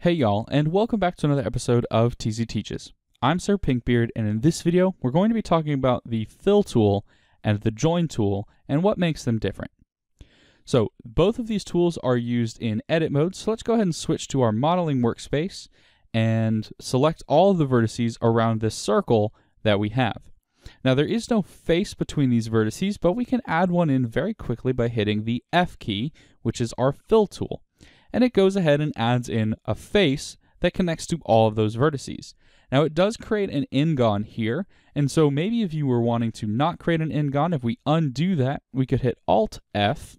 Hey y'all, and welcome back to another episode of TZ Teaches. I'm Sir Pinkbeard, and in this video, we're going to be talking about the fill tool and the join tool and what makes them different. So, both of these tools are used in edit mode, so let's go ahead and switch to our modeling workspace and select all of the vertices around this circle that we have. Now, there is no face between these vertices, but we can add one in very quickly by hitting the F key, which is our fill tool and it goes ahead and adds in a face that connects to all of those vertices. Now it does create an n-gon here, and so maybe if you were wanting to not create an n-gon, if we undo that, we could hit Alt F.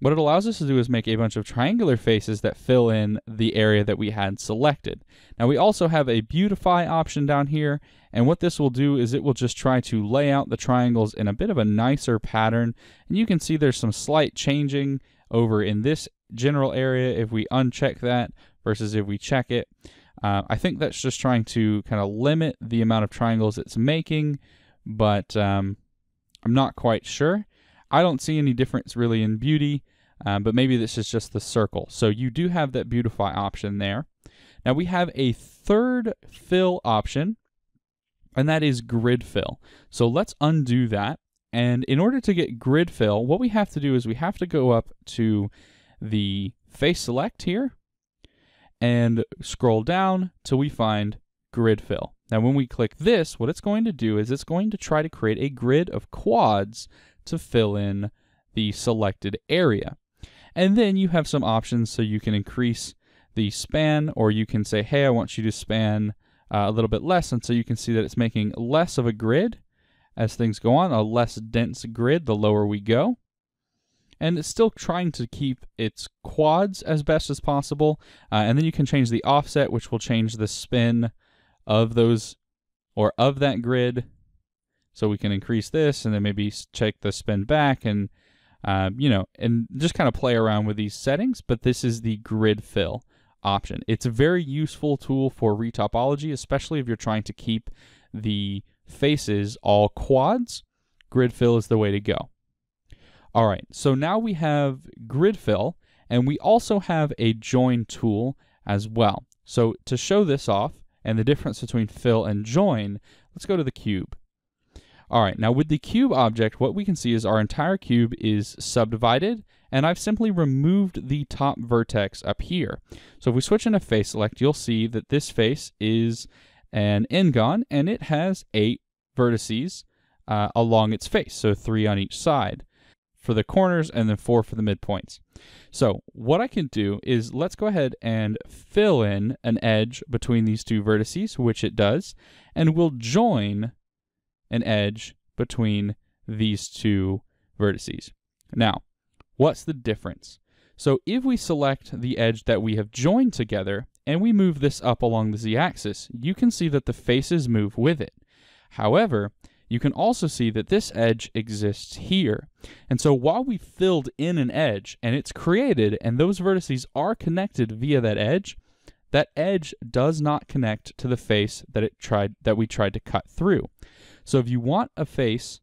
What it allows us to do is make a bunch of triangular faces that fill in the area that we had selected. Now we also have a beautify option down here, and what this will do is it will just try to lay out the triangles in a bit of a nicer pattern, and you can see there's some slight changing over in this general area if we uncheck that versus if we check it. Uh, I think that's just trying to kind of limit the amount of triangles it's making, but um, I'm not quite sure. I don't see any difference really in beauty, um, but maybe this is just the circle. So you do have that beautify option there. Now we have a third fill option, and that is grid fill. So let's undo that. And in order to get grid fill, what we have to do is we have to go up to the face select here and scroll down till we find grid fill. Now when we click this, what it's going to do is it's going to try to create a grid of quads to fill in the selected area. And then you have some options so you can increase the span or you can say, hey, I want you to span uh, a little bit less. And so you can see that it's making less of a grid as things go on, a less dense grid the lower we go and it's still trying to keep its quads as best as possible. Uh, and then you can change the offset, which will change the spin of those or of that grid. So we can increase this and then maybe check the spin back and, uh, you know, and just kind of play around with these settings. But this is the grid fill option. It's a very useful tool for retopology, especially if you're trying to keep the faces all quads. Grid fill is the way to go. All right, so now we have grid fill, and we also have a join tool as well. So to show this off and the difference between fill and join, let's go to the cube. All right, now with the cube object, what we can see is our entire cube is subdivided, and I've simply removed the top vertex up here. So if we switch into face select, you'll see that this face is an n-gon, and it has eight vertices uh, along its face, so three on each side for the corners and then four for the midpoints. So what I can do is let's go ahead and fill in an edge between these two vertices, which it does, and we'll join an edge between these two vertices. Now, what's the difference? So if we select the edge that we have joined together and we move this up along the z-axis, you can see that the faces move with it. However, you can also see that this edge exists here. And so while we filled in an edge and it's created and those vertices are connected via that edge, that edge does not connect to the face that it tried that we tried to cut through. So if you want a face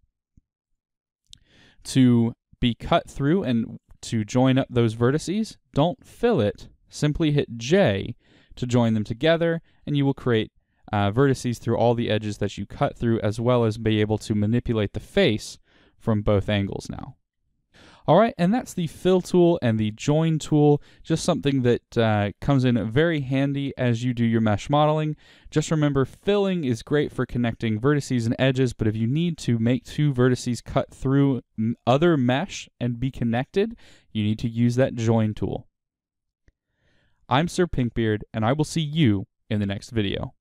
to be cut through and to join up those vertices, don't fill it, simply hit J to join them together and you will create uh, vertices through all the edges that you cut through, as well as be able to manipulate the face from both angles now. All right, and that's the fill tool and the join tool, just something that uh, comes in very handy as you do your mesh modeling. Just remember, filling is great for connecting vertices and edges, but if you need to make two vertices cut through other mesh and be connected, you need to use that join tool. I'm Sir Pinkbeard, and I will see you in the next video.